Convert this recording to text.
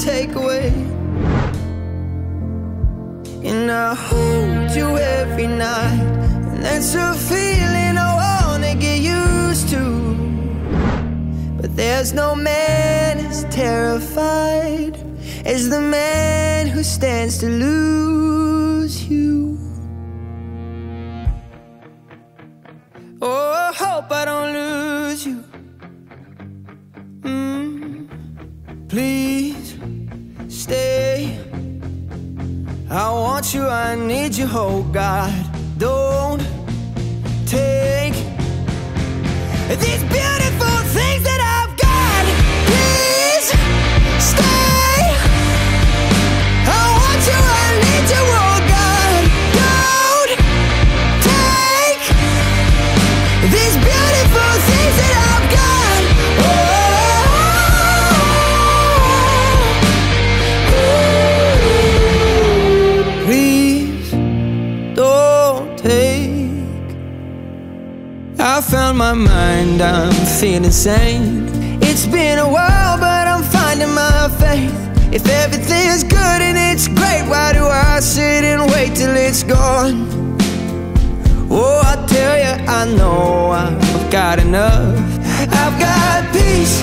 take away. And I hold you every night, and that's a feeling I wanna get used to. But there's no man as terrified as the man who stands to lose you. Oh, I hope I don't lose you. Mm, please I want you, I need you, oh God. Don't take these beautiful things that I've got. Please stay. I want you, I need you, oh God. Don't take these beautiful I found my mind, I'm feeling sane. It's been a while, but I'm finding my faith. If everything's good and it's great, why do I sit and wait till it's gone? Oh, I tell you, I know I've got enough. I've got peace